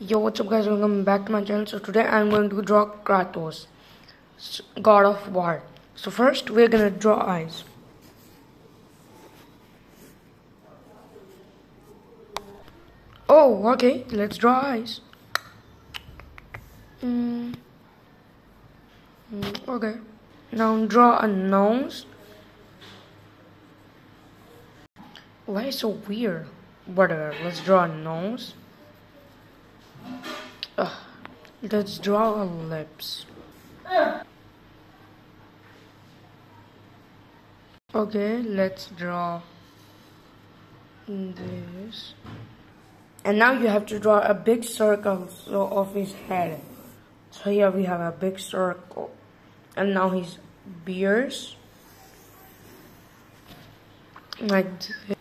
Yo, what's up guys, welcome back to my channel. So today I'm going to draw Kratos, God of War. So first we're gonna draw eyes. Oh, okay, let's draw eyes. Mm. Mm, okay, now draw a nose. Why is so weird? Whatever, let's draw a nose. Ugh. Let's draw a lips. Okay, let's draw this. And now you have to draw a big circle so of his head. So here we have a big circle. And now his beers. Like this.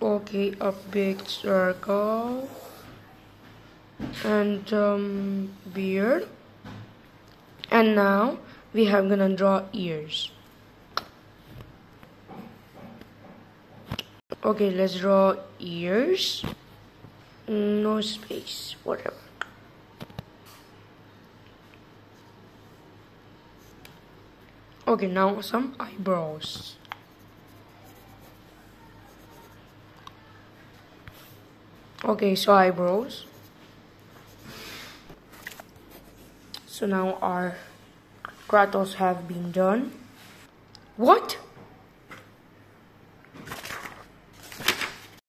Okay, a big circle and um, beard. And now we have gonna draw ears. Okay let's draw ears. No space whatever. Okay now some eyebrows. Okay so eyebrows So now our Kratos have been done. What?